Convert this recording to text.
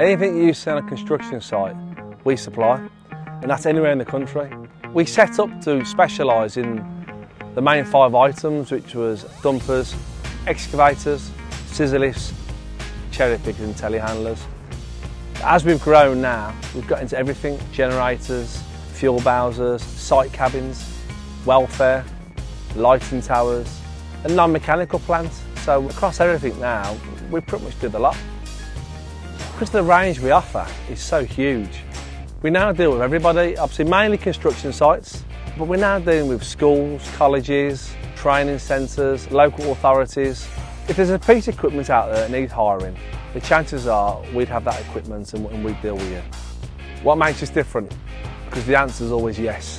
Anything you see on a construction site, we supply, and that's anywhere in the country. We set up to specialise in the main five items, which was dumpers, excavators, scissor lifts, cherry pickers and telehandlers. As we've grown now, we've got into everything, generators, fuel bowsers, site cabins, welfare, lighting towers, and non-mechanical plants. So across everything now, we pretty much do the lot. Because the range we offer is so huge, we now deal with everybody, obviously mainly construction sites, but we're now dealing with schools, colleges, training centres, local authorities. If there's a piece of equipment out there that needs hiring, the chances are we'd have that equipment and we'd deal with you. What makes us different? Because the answer is always yes.